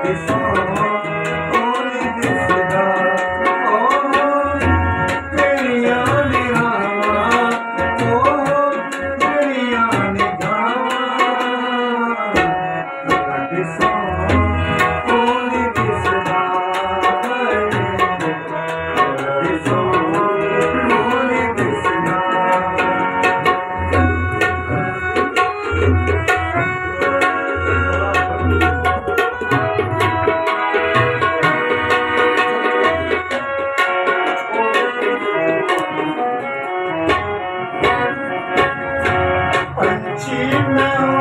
कृष्ण कोन कृष्ण कल्याणी हा Kalyani Chimera.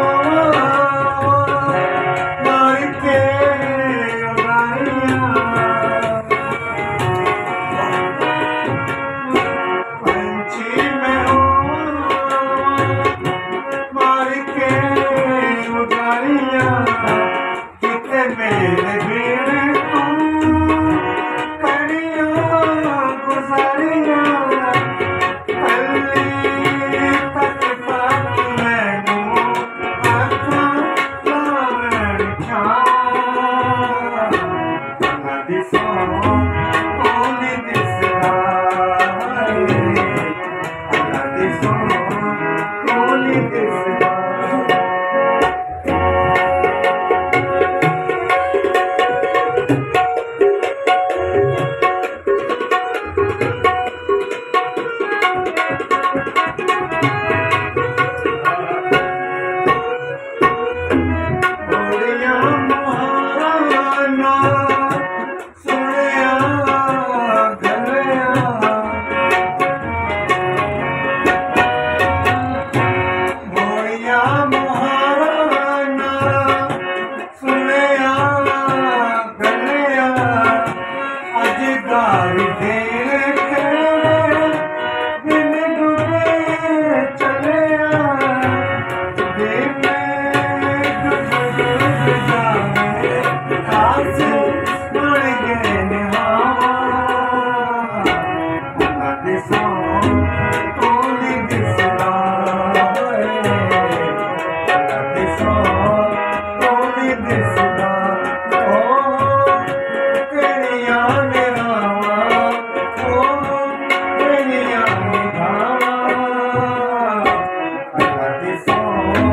song.